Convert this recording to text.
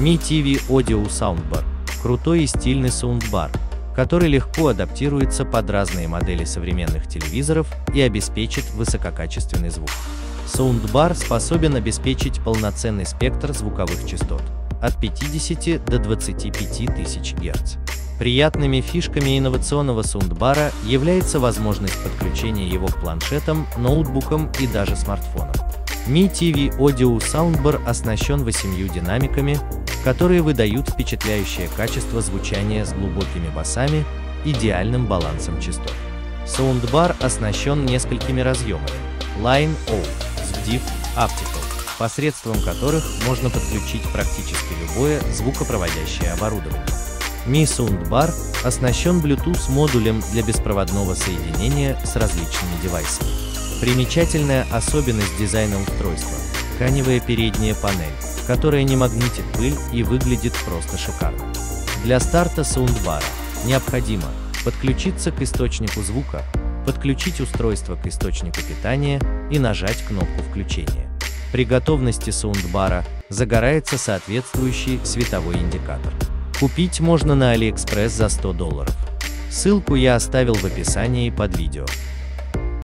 Mi TV Audio Soundbar – крутой и стильный саундбар, который легко адаптируется под разные модели современных телевизоров и обеспечит высококачественный звук. Саундбар способен обеспечить полноценный спектр звуковых частот от 50 до 25 тысяч Гц. Приятными фишками инновационного саундбара является возможность подключения его к планшетам, ноутбукам и даже смартфонам. Mi TV Audio Soundbar оснащен восемью динамиками, которые выдают впечатляющее качество звучания с глубокими басами, идеальным балансом частот. Саундбар оснащен несколькими разъемами Line O, SDIF, Optical, посредством которых можно подключить практически любое звукопроводящее оборудование. Mi Soundbar оснащен Bluetooth модулем для беспроводного соединения с различными девайсами. Примечательная особенность дизайна устройства – тканевая передняя панель, которая не магнитит пыль и выглядит просто шикарно. Для старта саундбара необходимо подключиться к источнику звука, подключить устройство к источнику питания и нажать кнопку включения. При готовности саундбара загорается соответствующий световой индикатор. Купить можно на AliExpress за 100 долларов. Ссылку я оставил в описании под видео.